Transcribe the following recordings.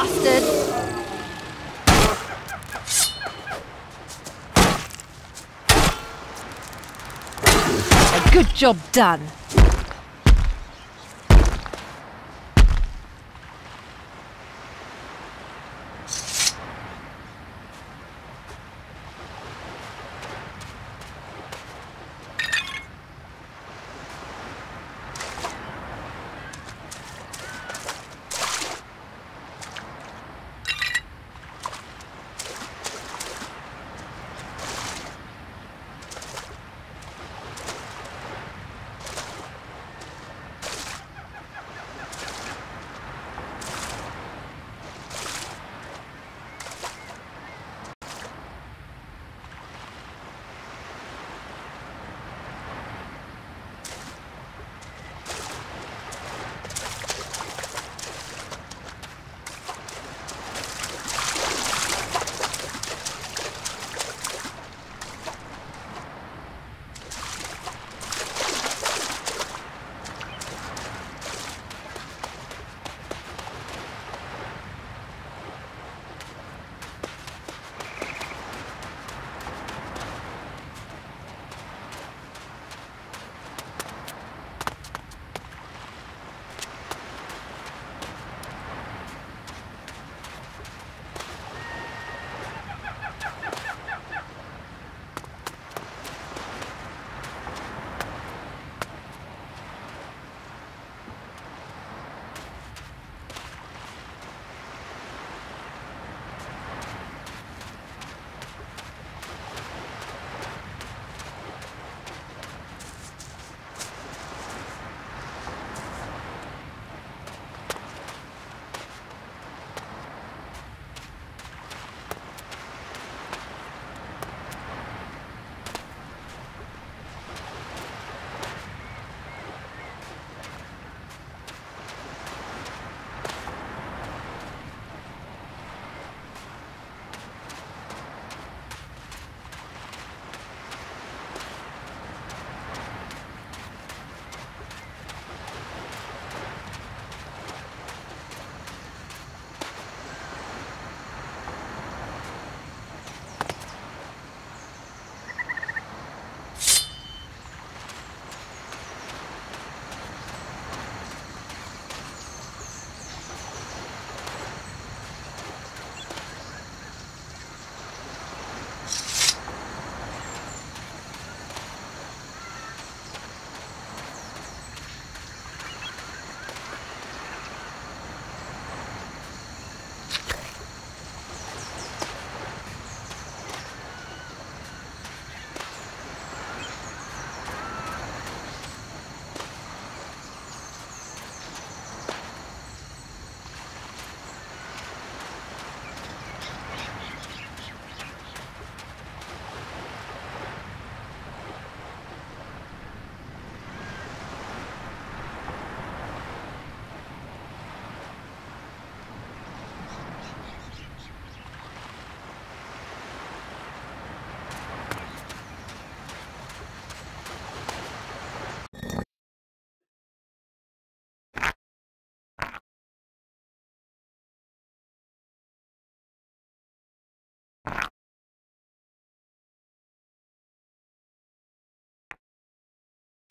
bastard! A good job done.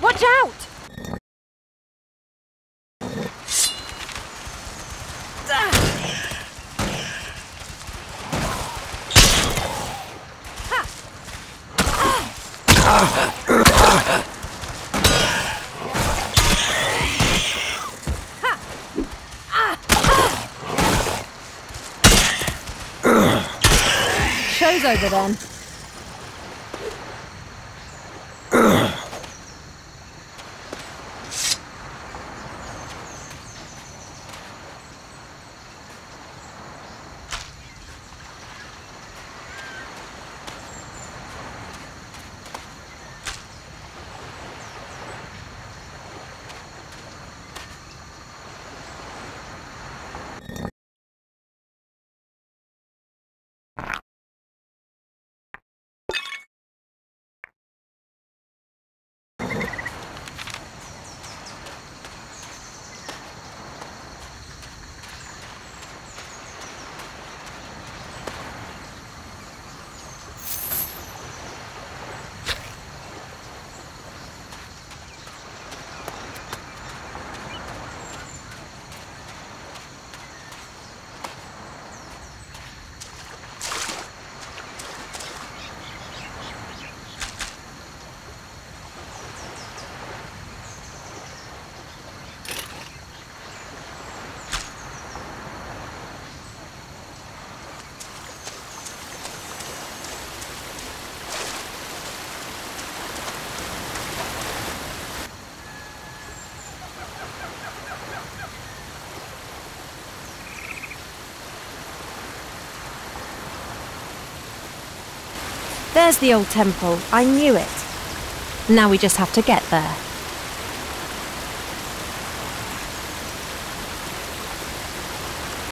Watch out! Show's over then. There's the old temple. I knew it. Now we just have to get there.